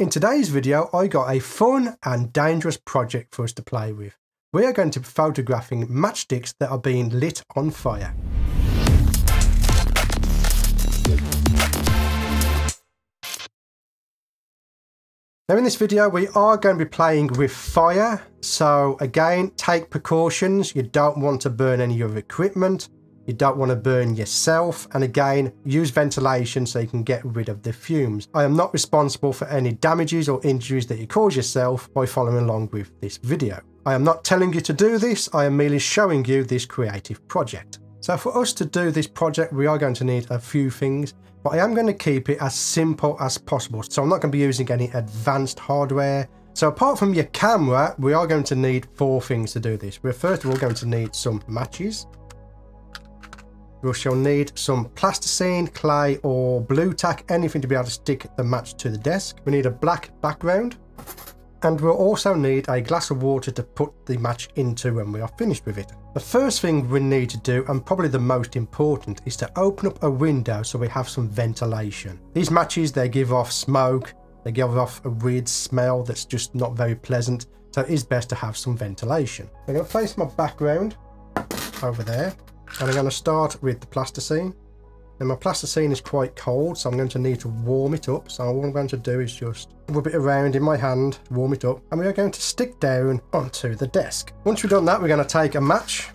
In today's video, I got a fun and dangerous project for us to play with. We are going to be photographing matchsticks that are being lit on fire. Now in this video we are going to be playing with fire so again take precautions you don't want to burn any of your equipment you don't want to burn yourself and again use ventilation so you can get rid of the fumes. I am not responsible for any damages or injuries that you cause yourself by following along with this video. I am not telling you to do this, I am merely showing you this creative project. So for us to do this project we are going to need a few things but I am going to keep it as simple as possible so I'm not going to be using any advanced hardware so apart from your camera, we are going to need four things to do this. We're first of all going to need some matches. We shall need some plasticine, clay or Blu Tack, anything to be able to stick the match to the desk. We need a black background and we'll also need a glass of water to put the match into when we are finished with it. The first thing we need to do, and probably the most important, is to open up a window so we have some ventilation. These matches, they give off smoke, they give off a weird smell that's just not very pleasant, so it is best to have some ventilation. I'm going to place my background over there and I'm going to start with the plasticine. Now my plasticine is quite cold, so I'm going to need to warm it up. So what I'm going to do is just rub it around in my hand, warm it up, and we are going to stick down onto the desk. Once we've done that, we're going to take a match,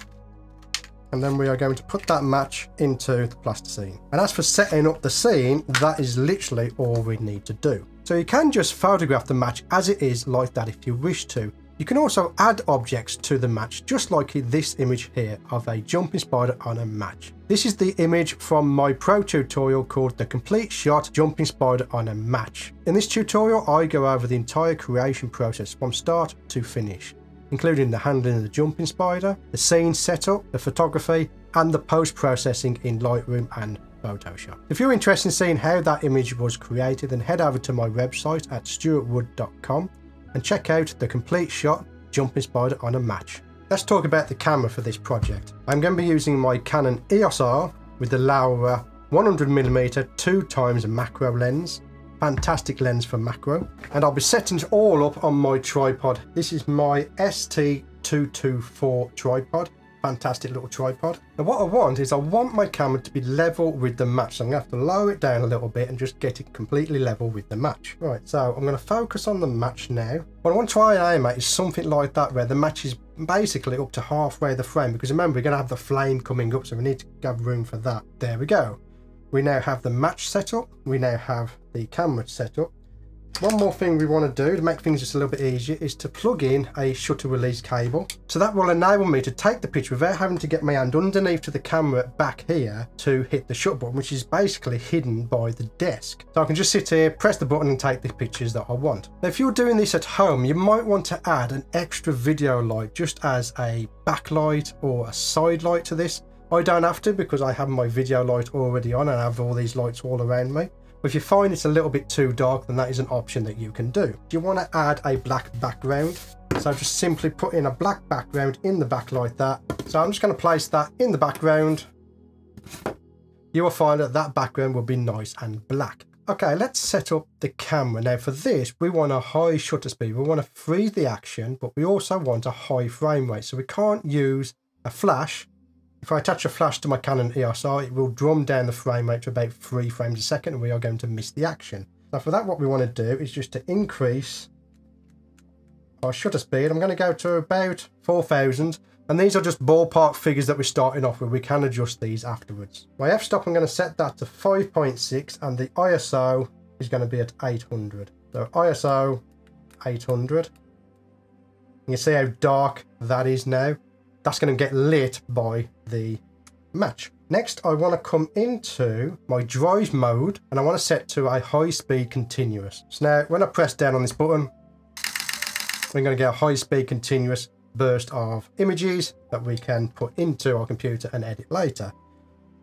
and then we are going to put that match into the plasticine. And as for setting up the scene, that is literally all we need to do. So you can just photograph the match as it is like that if you wish to, you can also add objects to the match, just like this image here of a jumping spider on a match. This is the image from my pro tutorial called the complete shot jumping spider on a match. In this tutorial I go over the entire creation process from start to finish, including the handling of the jumping spider, the scene setup, the photography and the post-processing in Lightroom and Photoshop. If you're interested in seeing how that image was created then head over to my website at stewartwood.com and check out the complete shot jumping spider on a match. Let's talk about the camera for this project. I'm going to be using my Canon EOS R with the Laowa 100mm 2 times macro lens. Fantastic lens for macro. And I'll be setting it all up on my tripod. This is my ST224 tripod fantastic little tripod. Now what I want is I want my camera to be level with the match. So I'm going to have to lower it down a little bit and just get it completely level with the match. Right, so I'm going to focus on the match now. What I want to try and aim at is something like that where the match is basically up to halfway the frame because remember we're going to have the flame coming up so we need to have room for that. There we go. We now have the match set up. We now have the camera set up. One more thing we want to do to make things just a little bit easier is to plug in a shutter release cable. So that will enable me to take the picture without having to get my hand underneath to the camera back here to hit the shutter button, which is basically hidden by the desk. So I can just sit here, press the button and take the pictures that I want. Now, if you're doing this at home, you might want to add an extra video light just as a backlight or a side light to this. I don't have to because I have my video light already on and I have all these lights all around me. If you find it's a little bit too dark, then that is an option that you can do. Do you want to add a black background? So just simply put in a black background in the back like that. So I'm just going to place that in the background. You will find that that background will be nice and black. Okay, let's set up the camera. Now for this, we want a high shutter speed. We want to freeze the action, but we also want a high frame rate. So we can't use a flash if I attach a flash to my Canon EOS R, it will drum down the frame rate to about 3 frames a second and we are going to miss the action. Now for that what we want to do is just to increase our shutter speed. I'm going to go to about 4000 and these are just ballpark figures that we're starting off with. We can adjust these afterwards. My f-stop I'm going to set that to 5.6 and the ISO is going to be at 800. So ISO 800. You can see how dark that is now that's going to get lit by the match. Next, I want to come into my drive mode and I want to set to a high speed continuous. So now when I press down on this button, we're going to get a high speed continuous burst of images that we can put into our computer and edit later.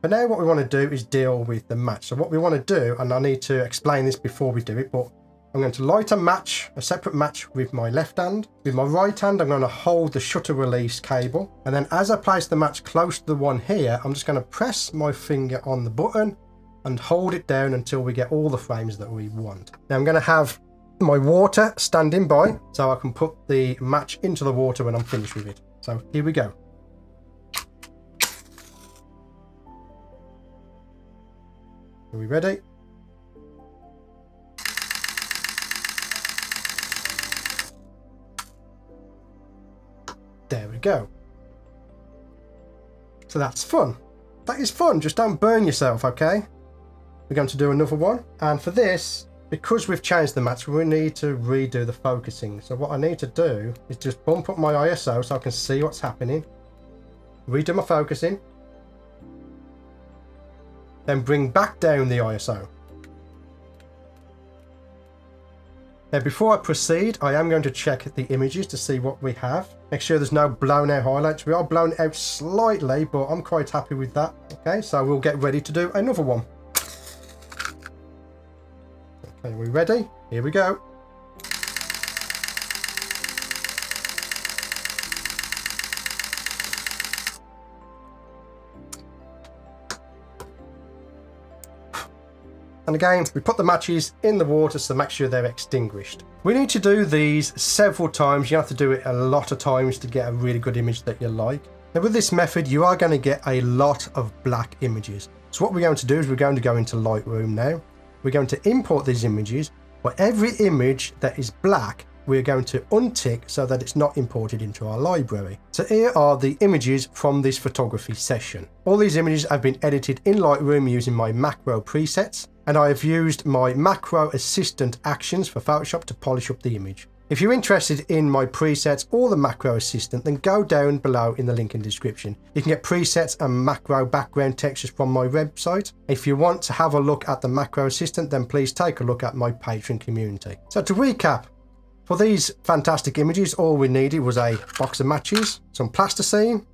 But now what we want to do is deal with the match. So what we want to do, and I need to explain this before we do it, but I'm going to light a match, a separate match with my left hand. With my right hand, I'm going to hold the shutter release cable. And then as I place the match close to the one here, I'm just going to press my finger on the button and hold it down until we get all the frames that we want. Now I'm going to have my water standing by so I can put the match into the water when I'm finished with it. So here we go. Are we ready? Go. So that's fun. That is fun. Just don't burn yourself, okay? We're going to do another one. And for this, because we've changed the match, we need to redo the focusing. So what I need to do is just bump up my ISO so I can see what's happening. Redo my focusing. Then bring back down the ISO. Now before I proceed, I am going to check the images to see what we have. Make sure there's no blown out highlights. We are blown out slightly, but I'm quite happy with that. Okay, so we'll get ready to do another one. Okay, we ready? Here we go. And again, we put the matches in the water to make sure they're extinguished. We need to do these several times. You have to do it a lot of times to get a really good image that you like. Now with this method, you are going to get a lot of black images. So what we're going to do is we're going to go into Lightroom now. We're going to import these images. For every image that is black, we're going to untick so that it's not imported into our library. So here are the images from this photography session. All these images have been edited in Lightroom using my macro presets and I have used my macro assistant actions for Photoshop to polish up the image. If you're interested in my presets or the macro assistant, then go down below in the link in the description. You can get presets and macro background textures from my website. If you want to have a look at the macro assistant, then please take a look at my Patreon community. So to recap, for these fantastic images, all we needed was a box of matches, some plasticine,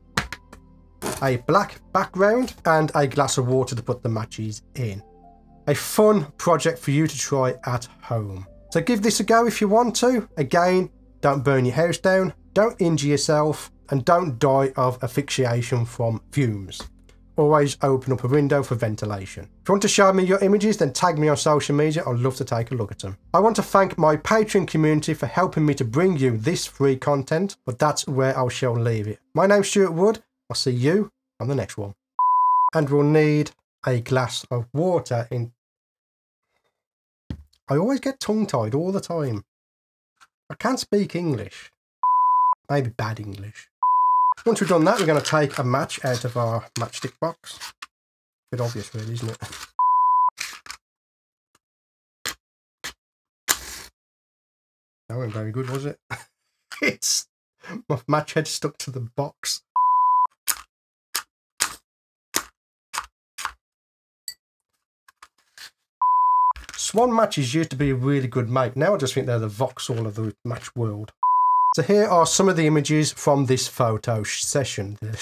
a black background, and a glass of water to put the matches in. A fun project for you to try at home. So give this a go if you want to. Again, don't burn your house down, don't injure yourself, and don't die of asphyxiation from fumes. Always open up a window for ventilation. If you want to show me your images, then tag me on social media. I'd love to take a look at them. I want to thank my Patreon community for helping me to bring you this free content, but that's where I shall leave it. My name's Stewart Wood. I'll see you on the next one. And we'll need a glass of water in I always get tongue-tied all the time. I can't speak English. Maybe bad English. Once we've done that, we're going to take a match out of our matchstick box. A Bit obvious really, isn't it? That wasn't very good, was it? it's... My match head stuck to the box. Swan matches used to be a really good make. Now I just think they're the Vauxhall of the match world. So here are some of the images from this photo session.